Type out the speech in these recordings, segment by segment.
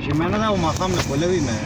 Όχι, εμένα δεν μου μαθάμε, πολλοί είναι.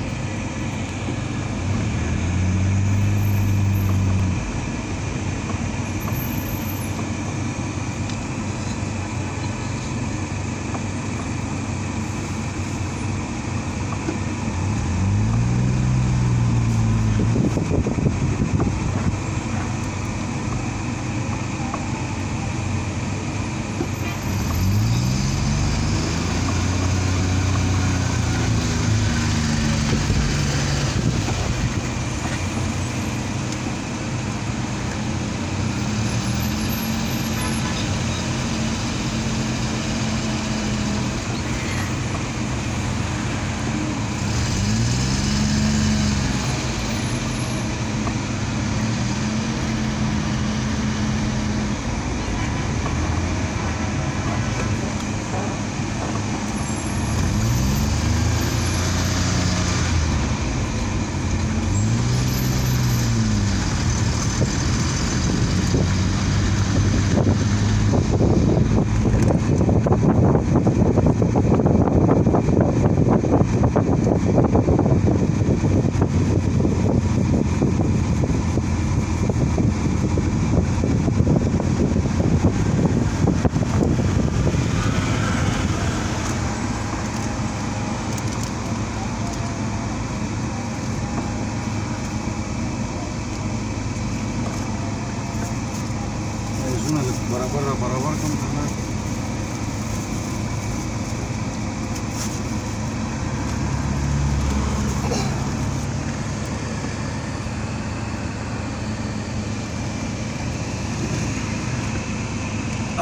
me. Es una de barabara barabara como sana.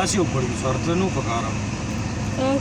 ਅਸੀਂ ਉੱਪਰ ਨੂੰ ਸਰਤ ਨੂੰ ਪਕਾਰਾਂ Eh,